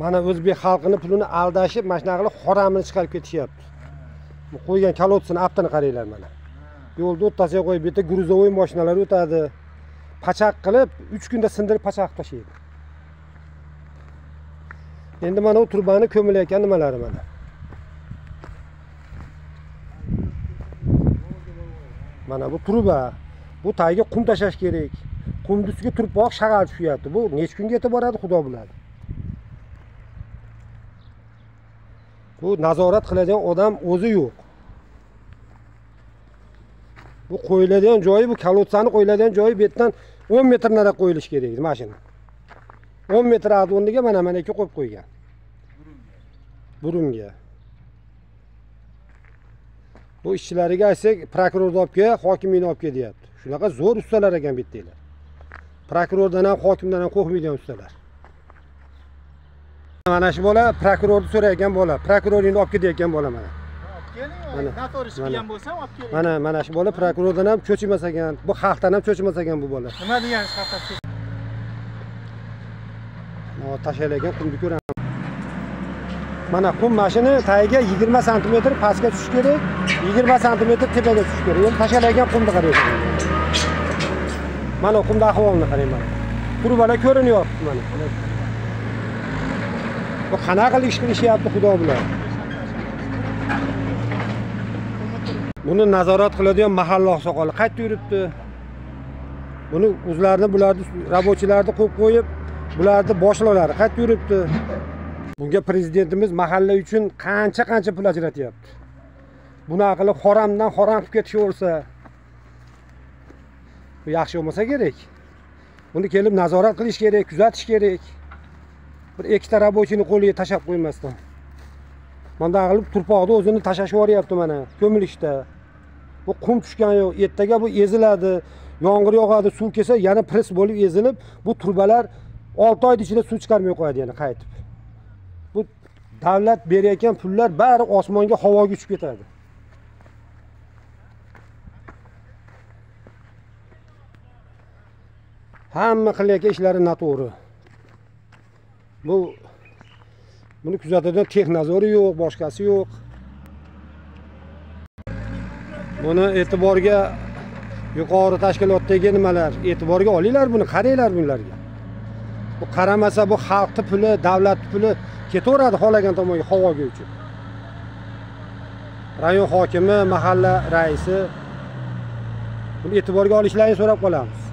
mana o'zbek xalqini pulini aldashib mana shunaqa qilib xoramini chiqarib ketishyapti. Bu qo'ygan kalotsini aftini qaranglar mana. Yo'lni o'rtasiga qo'yib bu yerda грузовой mashinalar o'tadi. Pachaq qilib uch kunda sindirib pachaq qilib tashlaydi. Endi mana bu turbani ko'milayotgan nimalari mana? Mana bu truba bu tagiga qum tashlash kerak. Qumni ustiga turpoq shag'al tushyapti bu necha kunga yetib boradi xudo biladi. Bu nazorat qiladigan odam o'zi yo'q. Bu qo'yiladigan joyi bu kolotsani qo'yiladigan joyi bu yerdan o'n metr nari qo'yilishi kerak edi mashina. o'n metr o'rniga mana mana ikki qo'yib qo'ygan. Burunga. Bu ishchilariga aytsak prokurorni olib kel hokimingni olib kel deyapti. Shunaqa zo'r ustalar ekan bu yerdagilar prokurordan ham hokimdan ham qo'rqmaydigan ustalar. Mana shu bola prokurorni so'rayotgan bola. Prokuroringni olib kel deyotgan bola mana. Mana, noto'g'ri qilgan bo'lsam olib keling. mana mana shu bola prokurordan ham cho'chimas ekan. Bu xalqdan ham cho'chimas ekan bu bola. Nima deganingiz xafa? Mana tashlagan qumni ko'raman. Mana qum mashina tagiga yigirma santimetr pastga tushishi kerak yigirma santimetr tepaga tushishi kerak. Endi tashlagan qumni qarang. Mana qumni ahvolini qarang mana. Turbalar ko'rinyapti mana bu qanaqa qilib ish qilishyapti xudo bilan buni nazorat qiladigan mahalla oqsoqoli qayerda yuribdi? Buni o'zlarini bularni rabochilarni qo'yib qo'yib bularni boshliqlari qayerda yuribdi? Bunga prezidentimiz mahalla uchun qancha qancha pul ajratyapti? Bunaqa qilib xoramdan xoram qilib ketishaversa bu yaxshi bo'lmasa kerak. Buni kelib nazorat qilish kerak kuzatish kerak. Bir ikkita rabochiyni qo'liga tashlab qo'ymasdan bunday qilib turpoqni o'zini tashlashib yuboryapti mana ko'milishda. Bu qum tushgani yo'q ertaga bu eziladi yomg'ir yog'adi suv kelsa yana press bo'lib ezilib bu turbalar olti oyni ichida suv chiqarmay qo'yadi yana qaytib. Bu davlat berayotgan pullar bari osmonga havoga uchib ketadi. Hamma qilayotgan ishlari noto'g'ri. Bu buni kuzatadigan texnazori yo'q boshqasi yo'q buni e'tiborga yuqori tashkilotdagi nimalar? E'tiborga olinglar buni qaranglar bularga bu qaramasa bu xalqni puli davlatni puli ketaveradi xohlagan tomonga havoga uchib rayon hokimi mahalla raisi buni e'tiborga olishlarini so'rab qolamiz.